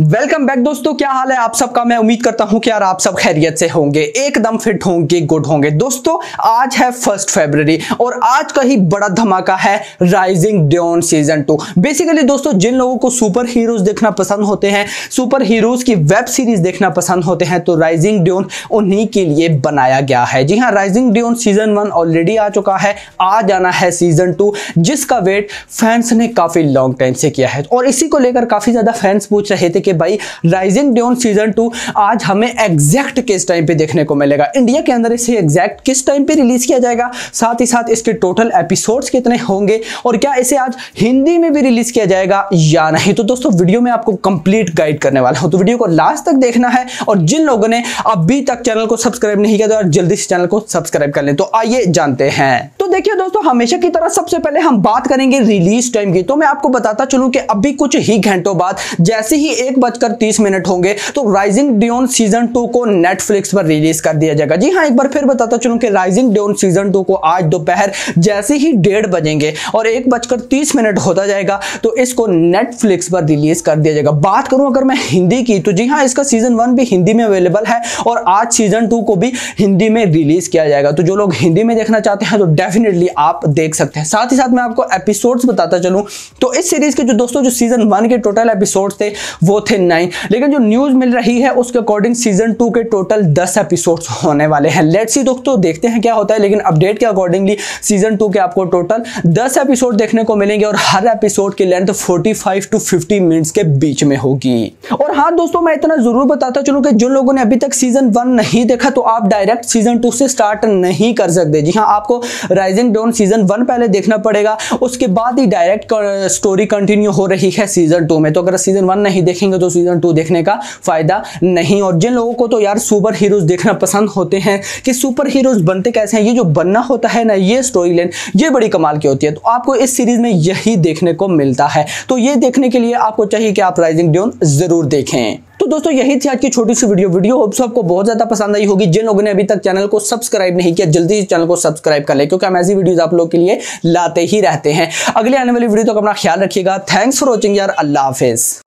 Welcome back दोस्तों, क्या हाल है आप सबका? मैं उम्मीद करता हूँ कि यार आप सब खैरियत से होंगे, एकदम फिट होंगे गुड होंगे। दोस्तों, आज है फ़र्स्ट फेब्रवरी और आज का ही बड़ा धमाका है Rising Dion season two basically दोस्तों, जिन लोगों को सुपर हीरोज देखना पसंद होते हैं सुपर हीरोज की वेब सीरीज़ देखना पसंद होते हैं तो राइजिंग ड्योन उन्हीं के लिए बनाया गया है। जी हाँ Rising Dion season one already आ चुका है, आ जाना है सीज़न टू जिसका वेट फैंस ने काफ़ी लॉन्ग टाइम से किया है। और इसी को लेकर काफ़ी ज़्यादा फैंस पूछ रहे थे कि भाई राइजिंग ड्योन सीज़न टू आज हमें एग्जैक्ट किस टाइम पे देखने को मिलेगा? इंडिया के अंदर इसे एग्जैक्ट किस टाइम पे रिलीज़ किया जाएगा? साथ ही साथ इसके टोटल एपिसोड्स कितने होंगे? और क्या इसे आज हिंदी में भी रिलीज़ किया जाएगा या नहीं? तो दोस्तों वीडियो में आपको कंप्लीट गाइड करने वाला हूँ। तो वीडियो को लास्ट तक देखना है और जिन लोगों ने अभी तक चैनल को सब्सक्राइब नहीं किया तो जल्दी से चैनल को सब्सक्राइब कर लें। तो आइए जानते हैं। तो देखिए दोस्तों, हमेशा की तरह सबसे पहले हम बात करेंगे रिलीज़ टाइम की। तो मैं आपको बताता चलूँ कि अभी कुछ ही घंटों बाद, जैसे ही एक बजकर तीस मिनट होंगे तो राइजिंग ड्योन सीज़न टू को नेटफ्लिक्स पर रिलीज़ कर दिया जाएगा। जी हाँ एक बार फिर बताता चलूँ कि राइजिंग ड्योन सीज़न टू को आज दोपहर जैसे ही डेढ़ बजेंगे और एक बजकर तीस मिनट होता जाएगा तो इसको नेटफ्लिक्स पर रिलीज़ कर दिया जाएगा। बात करूँ अगर मैं हिंदी की तो जी हाँ इसका सीज़न वन भी हिंदी में अवेलेबल है और आज सीज़न टू को भी हिंदी में रिलीज़ किया जाएगा। तो जो लोग हिंदी में देखना चाहते हैं तो डेफिनेटली आप देख सकते हैं। साथ ही साथ मैं आपको एपिसोड्स बताता चलूँ तो इस सीरीज़ के जो दोस्तों, जो सीज़न वन के टोटल एपिसोड्स थे, वो थे नाइन। लेकिन जो न्यूज़ मिल रही है, उसके अकॉर्डिंग सीज़न टू के टोटल दस एपिसोड होने वाले हैं। लेट्स सी दोस्तों, देखते हैं क्या होता है, लेकिन अपडेट के अकॉर्डिंगली सीज़न टू के आपको टोटल दस एपिसोड देखने को मिलेंगे और हर एपिसोड की लेंथ 45 टू 50 मिनट्स के बीच में होगी। और हाँ दोस्तों, मैं इतना ज़रूर बताता चलूँ कि जिन लोगों ने अभी तक सीज़न वन नहीं देखा तो आप डायरेक्ट सीज़न टू से स्टार्ट नहीं कर सकते। जी हाँ आपको राइजिंग डाउन सीज़न वन पहले देखना पड़ेगा, उसके बाद ही डायरेक्ट स्टोरी कंटिन्यू हो रही है सीज़न टू में। तो अगर सीज़न वन नहीं देखेंगे तो सीज़न टू देखने का फ़ायदा नहीं। और जिन लोगों को तो यार सुपर हीरोज देखना पसंद होते हैं कि सुपर हीरोज बनते कैसे हैं, ये जो बनना होता है ना, ये स्टोरी लाइन ये बड़ी कमाल की होती है। तो आपको इस सीरीज़ में यही देखने को मिलता है। तो ये देखने के लिए आपको चाहिए कि आप राइजिंग ड्योन ज़रूर देखें। तो दोस्तों, यही थी आज की छोटी सी वीडियो वीडियो होप्स आपको बहुत ज़्यादा पसंद आई होगी। जिन लोगों ने अभी तक चैनल को सब्सक्राइब नहीं किया, जल्दी से चैनल को सब्सक्राइब कर ले, क्योंकि हम ऐसी वीडियोस आप लोग के लिए लाते ही रहते हैं। अगले आने वाली वीडियो तक तो अपना ख्याल रखिएगा। थैंक्स फॉर वॉचिंग यार। अल्लाह हाफिज।